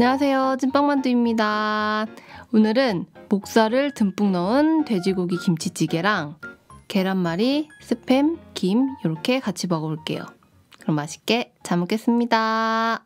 안녕하세요. 찐빵만두입니다. 오늘은 목살을 듬뿍 넣은 돼지고기 김치찌개랑 계란말이, 스팸, 김 이렇게 같이 먹어볼게요. 그럼 맛있게 잘 먹겠습니다.